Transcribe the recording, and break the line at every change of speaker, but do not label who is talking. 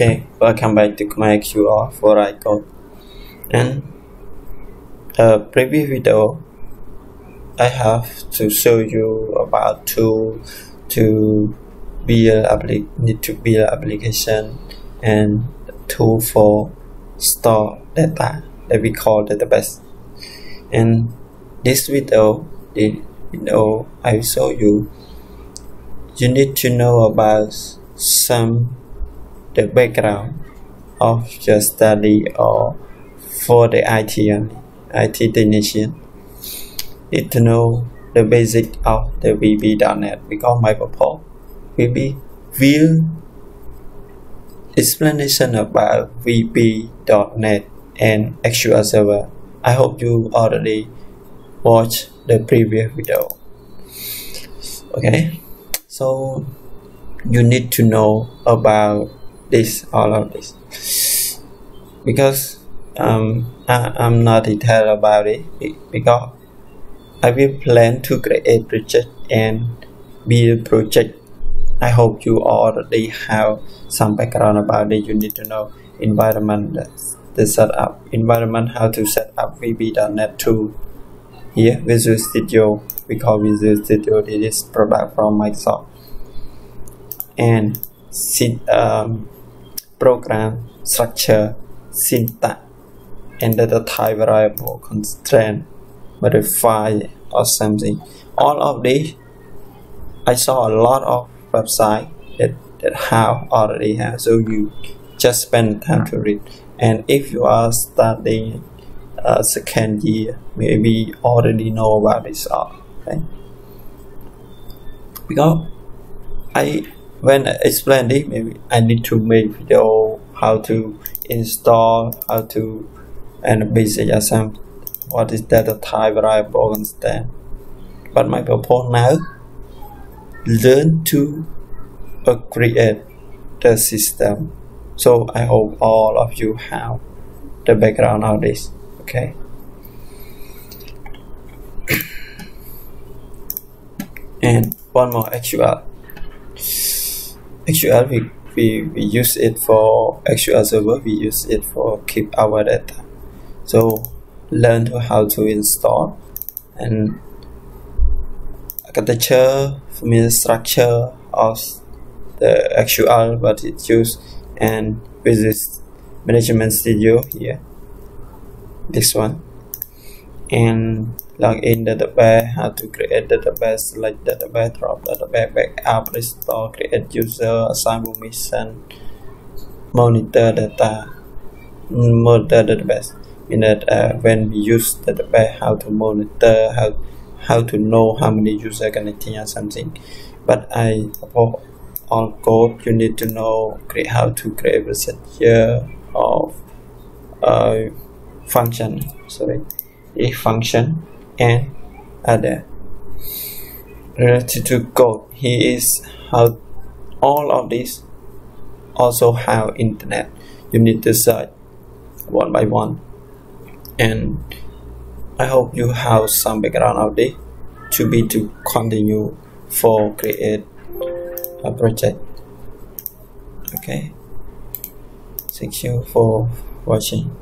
Okay, welcome back to KhmerQR for I code. And uh, a previous video, I have to show you about tool to build need to build application and tool for store data that we call database. And this video, the video I show you, you need to know about some the background of your study or for the IT only, uh, IT technician. Need to know the basic of the VB.NET because my purpose will be will explanation about VB.NET and SQL Server. I hope you already watched the previous video. Okay, so you need to know about this all of this. Because um, I, I'm not detailed about it because I will plan to create project and build project. I hope you already have some background about it. You need to know environment the setup environment how to set up VB.NET tool here Visual Studio we call Visual Studio this is product from Microsoft. And um, program structure, syntax, and data type variable constraint, modify or something. All of these, I saw a lot of website that, that have already have. So you just spend time to read. And if you are studying uh, second year, maybe already know about this? Because I when I explain it maybe I need to make video how to install how to and basic assembly what is data type variable understand. But my purpose now learn to create the system. So I hope all of you have the background of this okay? And one more SQL SQL we, we, we use it for SQL Server we use it for keep our data. So learn to how to install and architecture familiar structure of the SQL what it used and with this management studio here this one. And log in database how to create database select database drop database backup restore create user assign permission monitor data monitor database. In that uh, when we use database how to monitor how how to know how many user connecting or something. But i suppose all code you need to know create how to create procedure of uh, function sorry a function and other. Related to code, he is how all of these also have internet. You need to search one by one. And I hope you have some background of this to be to continue for create a project. Okay. Thank you for watching.